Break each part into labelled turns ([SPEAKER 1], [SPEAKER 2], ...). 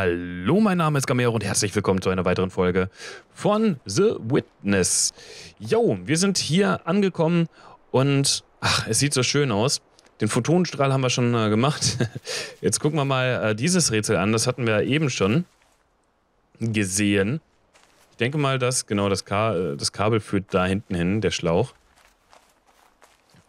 [SPEAKER 1] Hallo, mein Name ist Gamero und herzlich willkommen zu einer weiteren Folge von The Witness. Jo, wir sind hier angekommen und ach, es sieht so schön aus. Den Photonenstrahl haben wir schon äh, gemacht. Jetzt gucken wir mal äh, dieses Rätsel an. Das hatten wir eben schon gesehen. Ich denke mal, dass genau das, Ka äh, das Kabel führt da hinten hin, der Schlauch.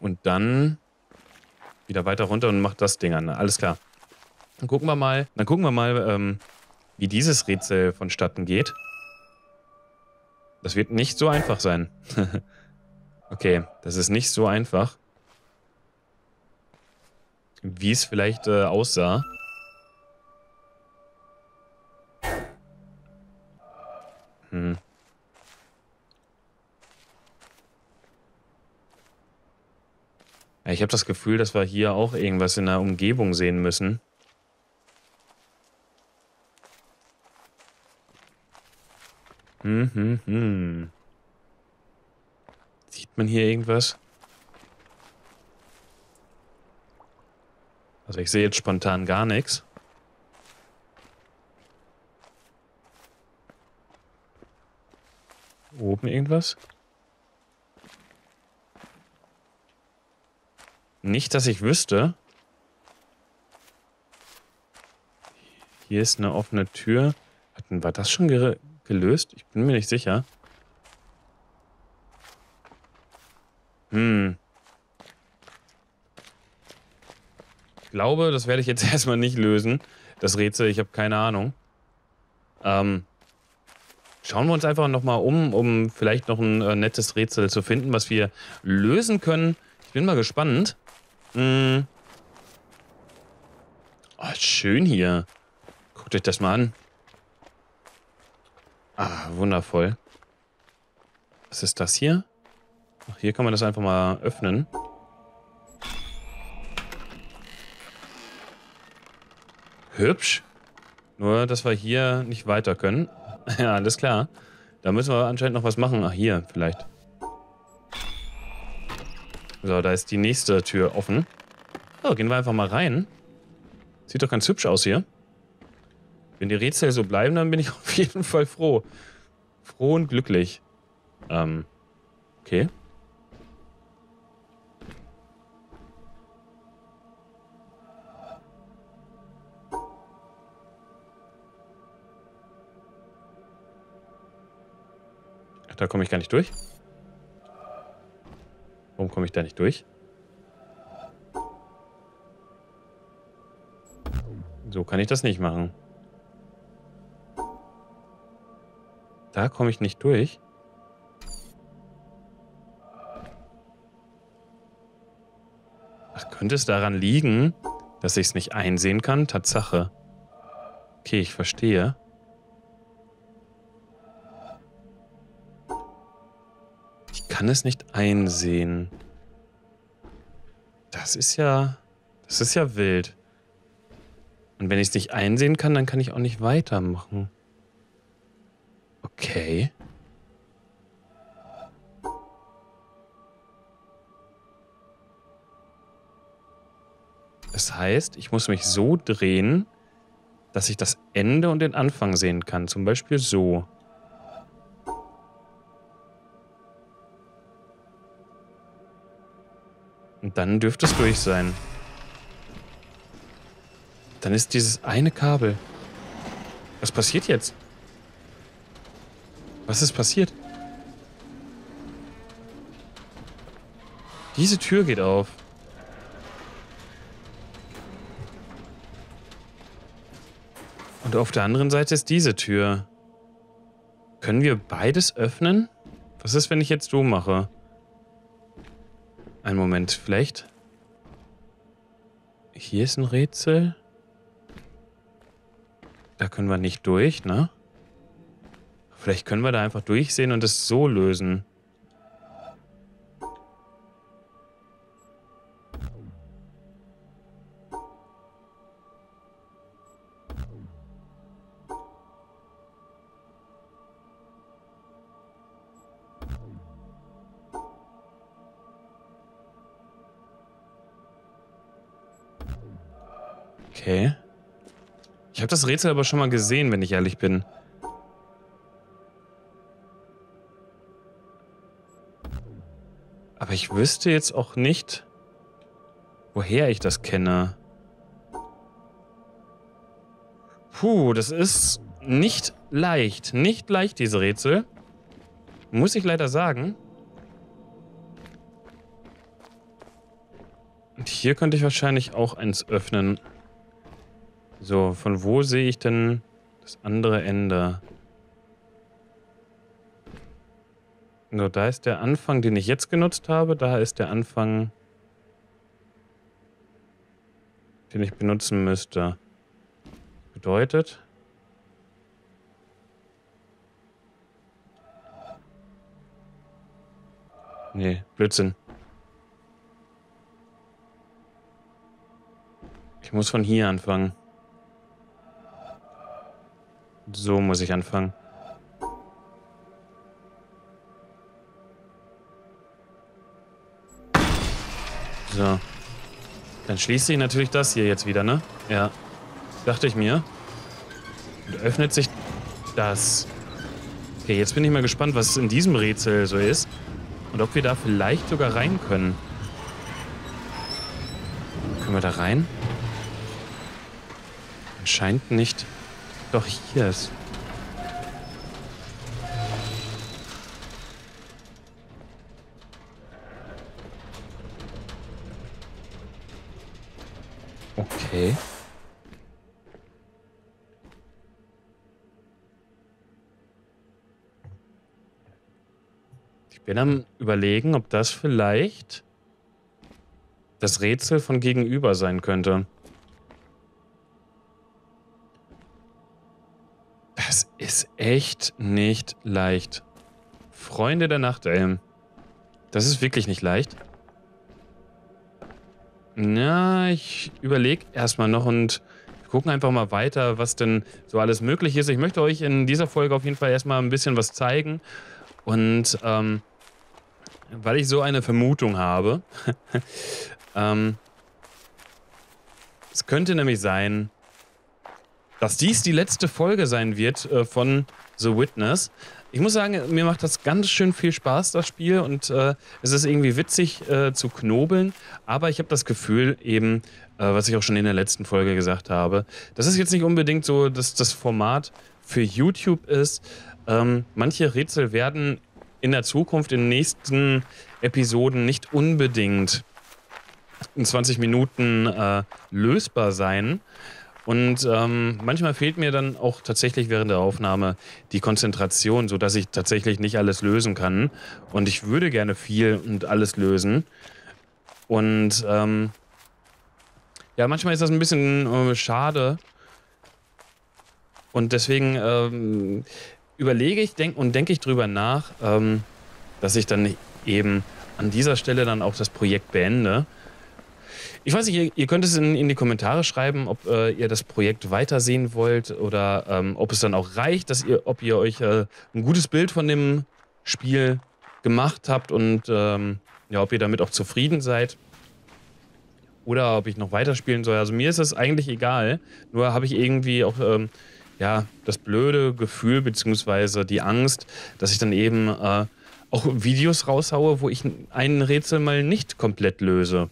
[SPEAKER 1] Und dann wieder weiter runter und macht das Ding an. Alles klar. Dann gucken wir mal, dann gucken wir mal, ähm, wie dieses Rätsel vonstatten geht. Das wird nicht so einfach sein. okay, das ist nicht so einfach. Wie es vielleicht äh, aussah. Hm. ich habe das Gefühl, dass wir hier auch irgendwas in der Umgebung sehen müssen. Hm, hm, hm. Sieht man hier irgendwas? Also ich sehe jetzt spontan gar nichts. Oben irgendwas? Nicht, dass ich wüsste. Hier ist eine offene Tür. War das schon gelöst? Ich bin mir nicht sicher. Hm. Ich glaube, das werde ich jetzt erstmal nicht lösen. Das Rätsel, ich habe keine Ahnung. Ähm, schauen wir uns einfach nochmal um, um vielleicht noch ein äh, nettes Rätsel zu finden, was wir lösen können. Ich bin mal gespannt. Hm. Oh, schön hier. Guckt euch das mal an. Ah, wundervoll. Was ist das hier? Ach, hier kann man das einfach mal öffnen. Hübsch. Nur, dass wir hier nicht weiter können. ja, alles klar. Da müssen wir anscheinend noch was machen. Ach, hier vielleicht. So, da ist die nächste Tür offen. So, gehen wir einfach mal rein. Sieht doch ganz hübsch aus hier. Wenn die Rätsel so bleiben, dann bin ich auf jeden Fall froh. Froh und glücklich. Ähm, okay. Ach, da komme ich gar nicht durch. Warum komme ich da nicht durch? So kann ich das nicht machen. Da komme ich nicht durch. Ach, könnte es daran liegen, dass ich es nicht einsehen kann? Tatsache. Okay, ich verstehe. Ich kann es nicht einsehen. Das ist ja... Das ist ja wild. Und wenn ich es nicht einsehen kann, dann kann ich auch nicht weitermachen. Okay. Das heißt, ich muss mich so drehen, dass ich das Ende und den Anfang sehen kann. Zum Beispiel so. Und dann dürfte es durch sein. Dann ist dieses eine Kabel. Was passiert jetzt? Was ist passiert? Diese Tür geht auf. Und auf der anderen Seite ist diese Tür. Können wir beides öffnen? Was ist, wenn ich jetzt so mache? Ein Moment, vielleicht. Hier ist ein Rätsel. Da können wir nicht durch, ne? Vielleicht können wir da einfach durchsehen und es so lösen. Okay. Ich habe das Rätsel aber schon mal gesehen, wenn ich ehrlich bin. Ich wüsste jetzt auch nicht, woher ich das kenne. Puh, das ist nicht leicht. Nicht leicht, diese Rätsel. Muss ich leider sagen. Und hier könnte ich wahrscheinlich auch eins öffnen. So, von wo sehe ich denn das andere Ende? So, da ist der Anfang, den ich jetzt genutzt habe. Da ist der Anfang, den ich benutzen müsste. Bedeutet... Nee, Blödsinn. Ich muss von hier anfangen. So muss ich anfangen. So. Dann schließt sich natürlich das hier jetzt wieder, ne? Ja. Dachte ich mir. Und öffnet sich das. Okay, jetzt bin ich mal gespannt, was in diesem Rätsel so ist. Und ob wir da vielleicht sogar rein können. Können wir da rein? Scheint nicht. Doch hier ist. Okay. Ich bin am überlegen, ob das vielleicht das Rätsel von gegenüber sein könnte. Das ist echt nicht leicht. Freunde der Nacht, ey. Das ist wirklich nicht leicht. Na, ich überlege erstmal noch und wir gucken einfach mal weiter, was denn so alles möglich ist. Ich möchte euch in dieser Folge auf jeden Fall erstmal ein bisschen was zeigen. Und ähm, weil ich so eine Vermutung habe, ähm, es könnte nämlich sein, dass dies die letzte Folge sein wird äh, von The Witness. Ich muss sagen, mir macht das ganz schön viel Spaß, das Spiel. Und äh, es ist irgendwie witzig äh, zu knobeln. Aber ich habe das Gefühl eben, äh, was ich auch schon in der letzten Folge gesagt habe, dass es jetzt nicht unbedingt so, dass das Format für YouTube ist. Ähm, manche Rätsel werden in der Zukunft, in den nächsten Episoden nicht unbedingt in 20 Minuten äh, lösbar sein. Und ähm, manchmal fehlt mir dann auch tatsächlich während der Aufnahme die Konzentration, sodass ich tatsächlich nicht alles lösen kann. Und ich würde gerne viel und alles lösen. Und ähm, ja, manchmal ist das ein bisschen äh, schade. Und deswegen ähm, überlege ich denk, und denke ich drüber nach, ähm, dass ich dann eben an dieser Stelle dann auch das Projekt beende ich weiß nicht, ihr, ihr könnt es in, in, die Kommentare schreiben, ob äh, ihr das Projekt weitersehen wollt oder ähm, ob es dann auch reicht, dass ihr, ob ihr euch äh, ein gutes Bild von dem Spiel gemacht habt und ähm, ja, ob ihr damit auch zufrieden seid. Oder ob ich noch weiterspielen soll. Also mir ist es eigentlich egal. Nur habe ich irgendwie auch ähm, ja, das blöde Gefühl beziehungsweise die Angst, dass ich dann eben äh, auch Videos raushaue, wo ich ein Rätsel mal nicht komplett löse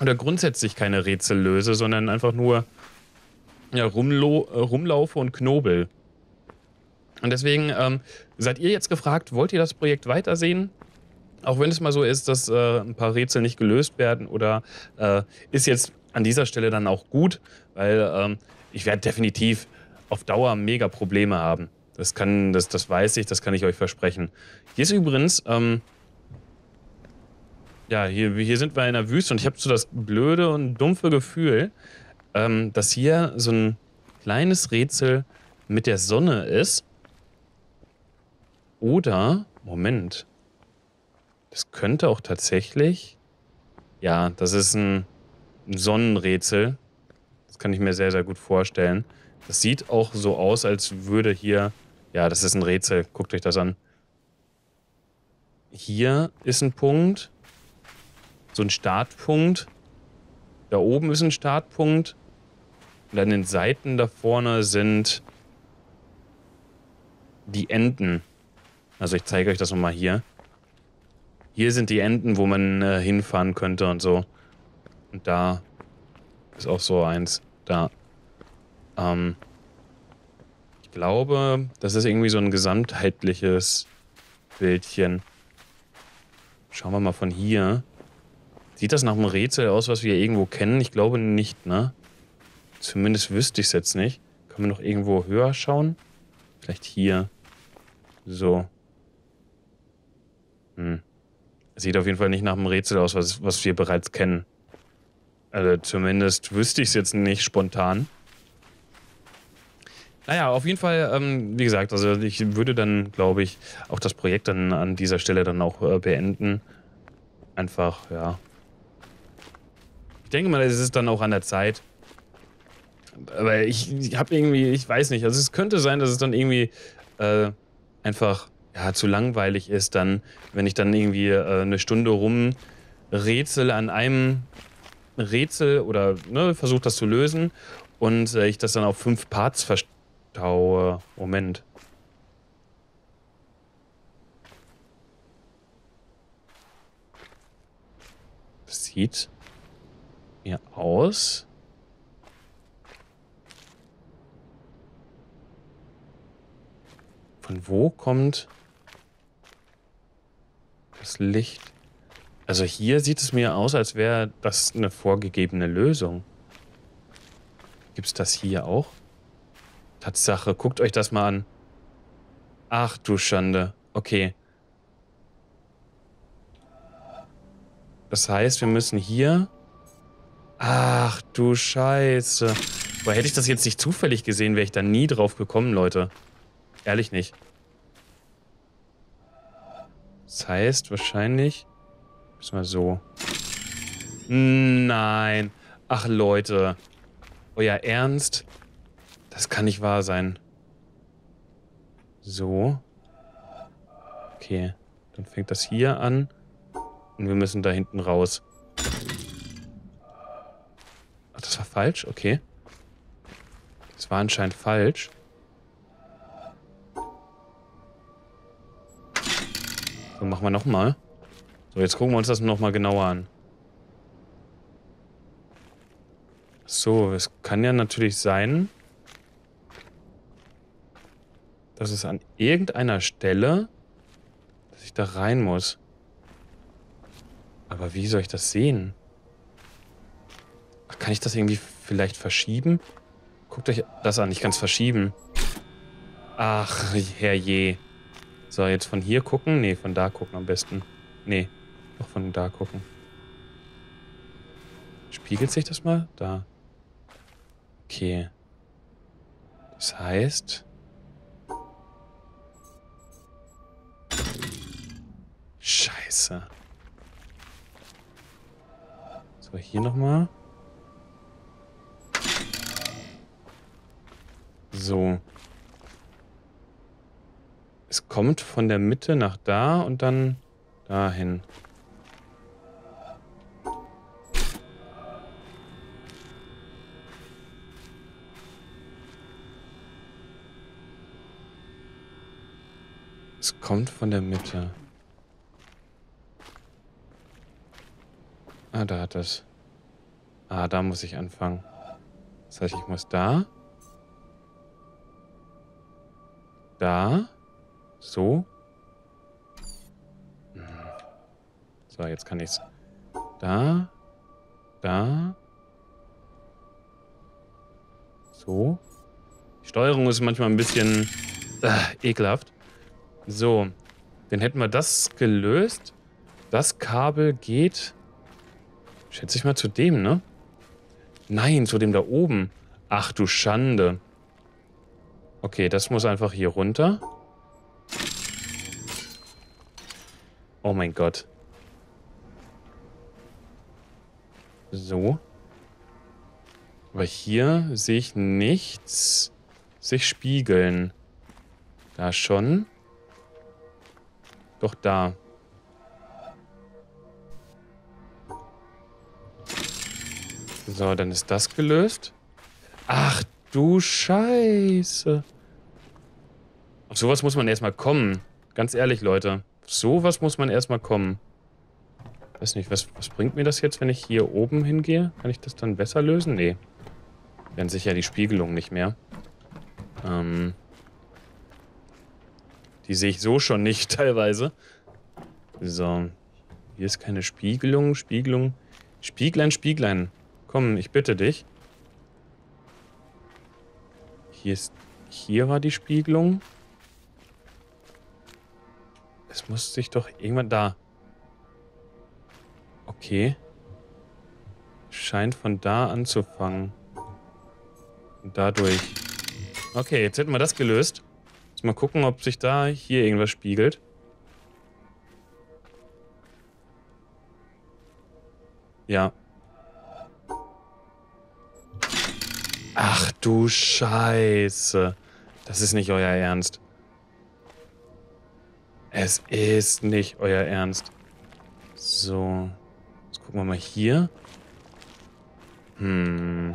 [SPEAKER 1] oder grundsätzlich keine Rätsel löse, sondern einfach nur ja, rumlo äh, rumlaufe und knobel. Und deswegen ähm, seid ihr jetzt gefragt, wollt ihr das Projekt weitersehen? Auch wenn es mal so ist, dass äh, ein paar Rätsel nicht gelöst werden oder äh, ist jetzt an dieser Stelle dann auch gut, weil ähm, ich werde definitiv auf Dauer mega Probleme haben. Das kann, das, das weiß ich, das kann ich euch versprechen. Hier ist übrigens ähm, ja, hier, hier sind wir in der Wüste und ich habe so das blöde und dumpfe Gefühl, ähm, dass hier so ein kleines Rätsel mit der Sonne ist. Oder, Moment, das könnte auch tatsächlich, ja, das ist ein, ein Sonnenrätsel. Das kann ich mir sehr, sehr gut vorstellen. Das sieht auch so aus, als würde hier, ja, das ist ein Rätsel. Guckt euch das an. Hier ist ein Punkt so ein Startpunkt. Da oben ist ein Startpunkt. Und an den Seiten da vorne sind die Enden. Also ich zeige euch das nochmal hier. Hier sind die Enden, wo man äh, hinfahren könnte und so. Und da ist auch so eins. Da. Ähm, ich glaube, das ist irgendwie so ein gesamtheitliches Bildchen. Schauen wir mal von hier. Sieht das nach einem Rätsel aus, was wir irgendwo kennen? Ich glaube nicht, ne? Zumindest wüsste ich es jetzt nicht. Können wir noch irgendwo höher schauen? Vielleicht hier. So. Hm. Sieht auf jeden Fall nicht nach einem Rätsel aus, was, was wir bereits kennen. Also zumindest wüsste ich es jetzt nicht spontan. Naja, auf jeden Fall, ähm, wie gesagt, also ich würde dann, glaube ich, auch das Projekt dann an dieser Stelle dann auch äh, beenden. Einfach, ja. Ich denke mal, es ist dann auch an der Zeit. Aber ich, ich habe irgendwie, ich weiß nicht, also es könnte sein, dass es dann irgendwie äh, einfach ja, zu langweilig ist, dann, wenn ich dann irgendwie äh, eine Stunde rum rätsel an einem Rätsel oder ne, versuche das zu lösen und äh, ich das dann auf fünf Parts verstaue. Moment. Sieht mir aus. Von wo kommt das Licht? Also hier sieht es mir aus, als wäre das eine vorgegebene Lösung. Gibt es das hier auch? Tatsache, guckt euch das mal an. Ach du Schande. Okay. Das heißt, wir müssen hier... Ach du Scheiße. Boah, hätte ich das jetzt nicht zufällig gesehen, wäre ich da nie drauf gekommen, Leute. Ehrlich nicht. Das heißt, wahrscheinlich... Müssen wir so. Nein. Ach, Leute. Euer Ernst? Das kann nicht wahr sein. So. Okay. Dann fängt das hier an. Und wir müssen da hinten raus. Ach, das war falsch? Okay. Das war anscheinend falsch. So, machen wir nochmal. So, jetzt gucken wir uns das nochmal genauer an. So, es kann ja natürlich sein, dass es an irgendeiner Stelle, dass ich da rein muss. Aber wie soll ich das sehen? Kann ich das irgendwie vielleicht verschieben? Guckt euch das an, ich kann es verschieben. Ach, herrje. So, jetzt von hier gucken? Nee, von da gucken am besten. Nee. Noch von da gucken. Spiegelt sich das mal? Da. Okay. Das heißt... Scheiße. So, hier nochmal. So. Es kommt von der Mitte nach da und dann dahin. kommt von der Mitte. Ah, da hat es. Ah, da muss ich anfangen. Das heißt, ich muss da. Da. So. So, jetzt kann ich's. Da. Da. So. Die Steuerung ist manchmal ein bisschen äh, ekelhaft. So, dann hätten wir das gelöst. Das Kabel geht, schätze ich mal, zu dem, ne? Nein, zu dem da oben. Ach du Schande. Okay, das muss einfach hier runter. Oh mein Gott. So. Aber hier sehe ich nichts sich spiegeln. Da schon. Doch da. So, dann ist das gelöst. Ach du Scheiße. Auf sowas muss man erstmal kommen. Ganz ehrlich, Leute. Auf sowas muss man erstmal kommen. Weiß nicht, was, was bringt mir das jetzt, wenn ich hier oben hingehe? Kann ich das dann besser lösen? Nee. Dann sicher die Spiegelung nicht mehr. Ähm. Die sehe ich so schon nicht teilweise. So. Hier ist keine Spiegelung. Spiegelung. Spieglein, Spieglein. Komm, ich bitte dich. Hier ist... Hier war die Spiegelung. Es muss sich doch irgendwann da... Okay. Scheint von da anzufangen. Und dadurch. Okay, jetzt hätten wir das gelöst. Jetzt mal gucken, ob sich da hier irgendwas spiegelt. Ja. Ach du Scheiße. Das ist nicht euer Ernst. Es ist nicht euer Ernst. So. Jetzt gucken wir mal hier. Hm.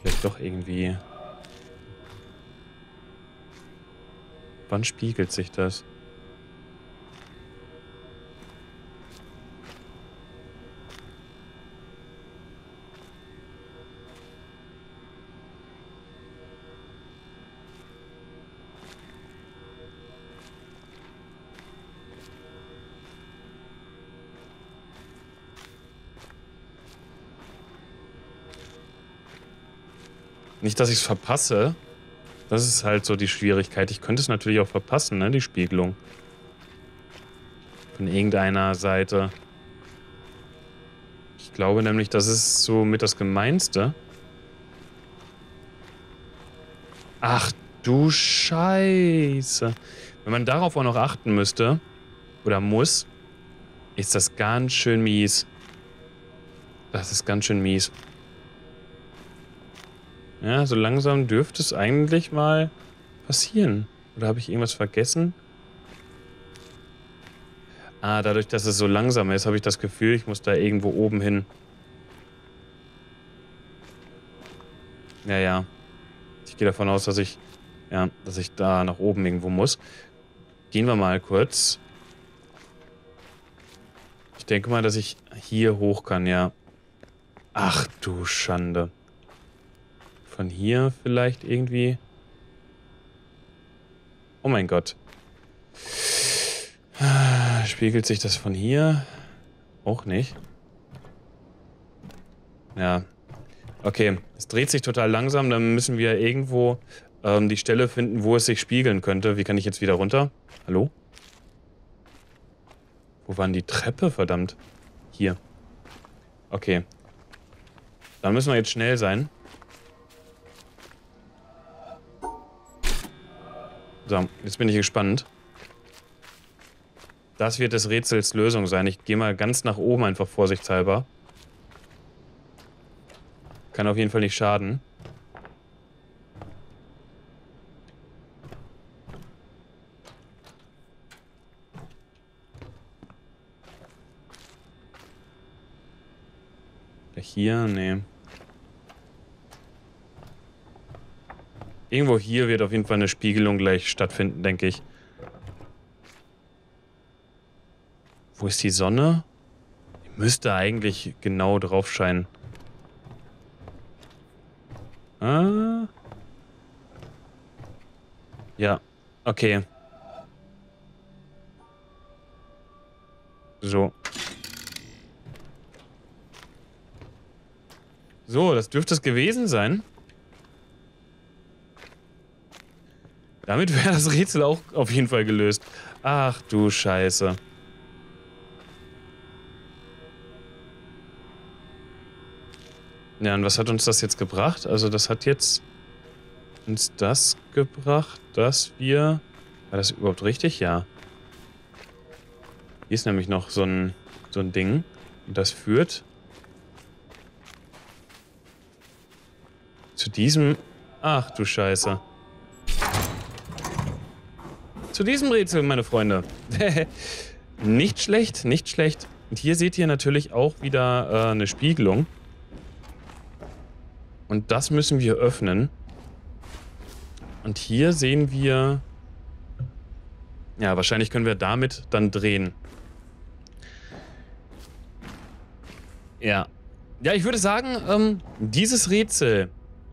[SPEAKER 1] Vielleicht doch irgendwie. Wann spiegelt sich das? Nicht, dass ich es verpasse. Das ist halt so die Schwierigkeit. Ich könnte es natürlich auch verpassen, ne, die Spiegelung. Von irgendeiner Seite. Ich glaube nämlich, das ist so mit das Gemeinste. Ach du Scheiße. Wenn man darauf auch noch achten müsste, oder muss, ist das ganz schön mies. Das ist ganz schön mies. Ja, so langsam dürfte es eigentlich mal passieren. Oder habe ich irgendwas vergessen? Ah, dadurch, dass es so langsam ist, habe ich das Gefühl, ich muss da irgendwo oben hin. Ja, ja. Ich gehe davon aus, dass ich, ja, dass ich da nach oben irgendwo muss. Gehen wir mal kurz. Ich denke mal, dass ich hier hoch kann, ja. Ach du Schande. Von hier vielleicht irgendwie. Oh mein Gott. Spiegelt sich das von hier? Auch nicht. Ja. Okay, es dreht sich total langsam. Dann müssen wir irgendwo ähm, die Stelle finden, wo es sich spiegeln könnte. Wie kann ich jetzt wieder runter? Hallo? Wo waren die Treppe, verdammt? Hier. Okay. Dann müssen wir jetzt schnell sein. So, jetzt bin ich gespannt. Das wird des Rätsels Lösung sein. Ich gehe mal ganz nach oben, einfach vorsichtshalber. Kann auf jeden Fall nicht schaden. Hier? Nee. Irgendwo hier wird auf jeden Fall eine Spiegelung gleich stattfinden, denke ich. Wo ist die Sonne? Die müsste eigentlich genau drauf scheinen. Ah. Ja, okay. So. So, das dürfte es gewesen sein. Damit wäre das Rätsel auch auf jeden Fall gelöst. Ach du Scheiße. Ja, und was hat uns das jetzt gebracht? Also das hat jetzt uns das gebracht, dass wir... War das überhaupt richtig? Ja. Hier ist nämlich noch so ein, so ein Ding. Und das führt zu diesem... Ach du Scheiße. Zu diesem Rätsel, meine Freunde. nicht schlecht, nicht schlecht. Und hier seht ihr natürlich auch wieder äh, eine Spiegelung. Und das müssen wir öffnen. Und hier sehen wir... Ja, wahrscheinlich können wir damit dann drehen. Ja. Ja, ich würde sagen, ähm, dieses Rätsel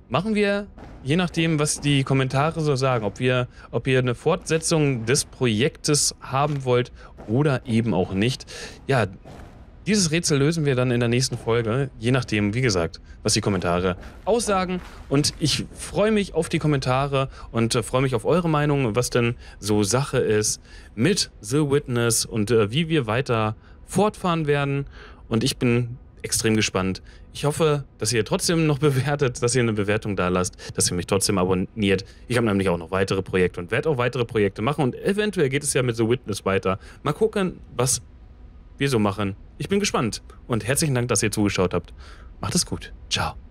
[SPEAKER 1] machen wir, je nachdem, was die Kommentare so sagen, ob wir, ob ihr eine Fortsetzung des Projektes haben wollt oder eben auch nicht. Ja, dieses Rätsel lösen wir dann in der nächsten Folge, je nachdem, wie gesagt, was die Kommentare aussagen. Und ich freue mich auf die Kommentare und äh, freue mich auf eure Meinung, was denn so Sache ist mit The Witness und äh, wie wir weiter fortfahren werden. Und ich bin extrem gespannt. Ich hoffe, dass ihr trotzdem noch bewertet, dass ihr eine Bewertung da lasst, dass ihr mich trotzdem abonniert. Ich habe nämlich auch noch weitere Projekte und werde auch weitere Projekte machen und eventuell geht es ja mit The Witness weiter. Mal gucken, was wir so machen. Ich bin gespannt und herzlichen Dank, dass ihr zugeschaut habt. Macht es gut. Ciao.